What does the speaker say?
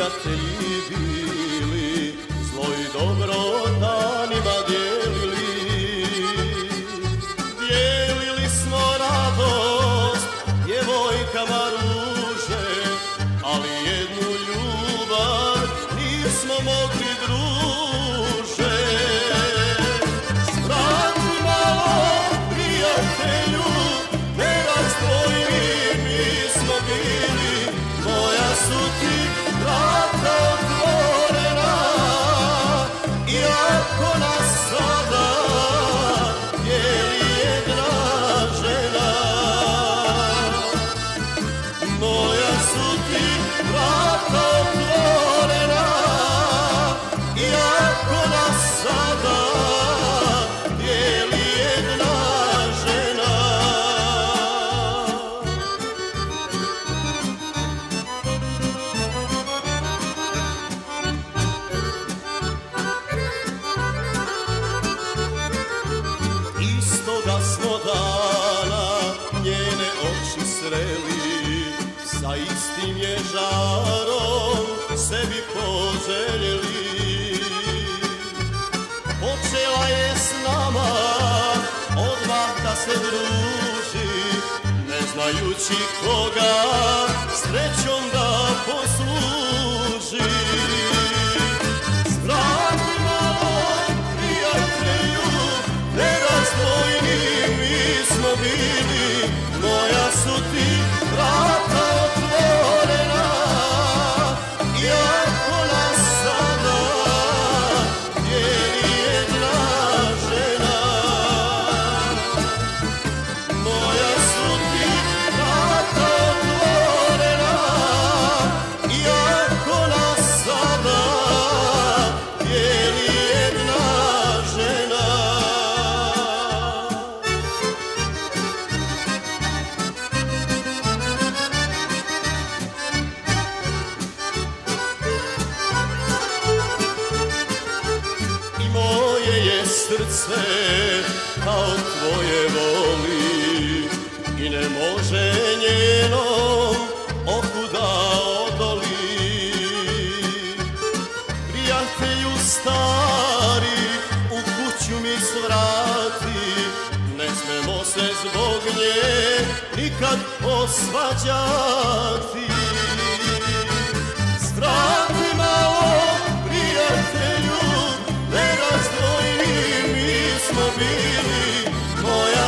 prijatelji bili, zlo i dobro Istoga smo dana njene oči sreli Sa istim je žarom sebi poželjeli. Počela je s nama odmah da se druži Ne znajući koga srećom da posluži srce kao tvoje voli i ne može njenom oku da odoli. Prijatelju stari, u kuću mi svrati, ne smemo se zbog nje nikad posvađati.